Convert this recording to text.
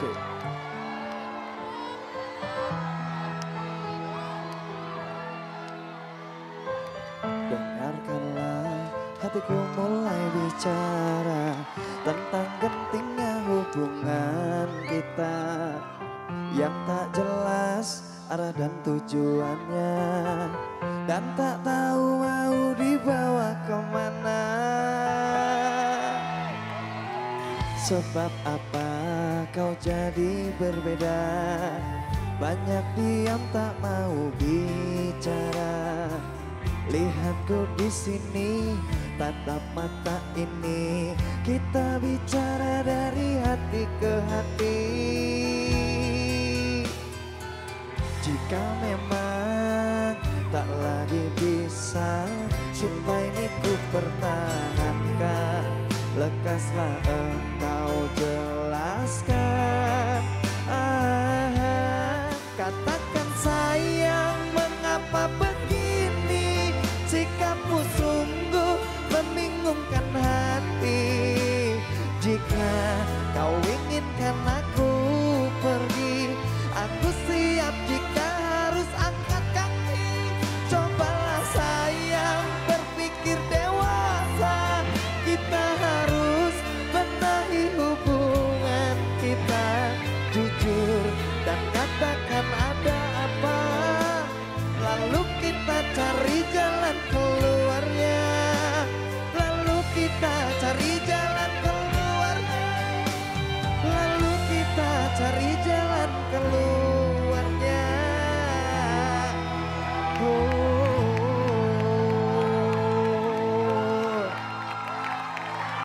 Dengarkanlah hatiku mulai bicara tentang gentingnya hubungan kita yang tak jelas arah dan tujuannya dan tak tahu mau Sebab apa kau jadi berbeda? Banyak diam tak mau bicara. Lihatku di sini tatap mata ini. Kita bicara dari hati ke hati. Jika memang tak lagi bisa Sumpah ini ku lekas love. engkau that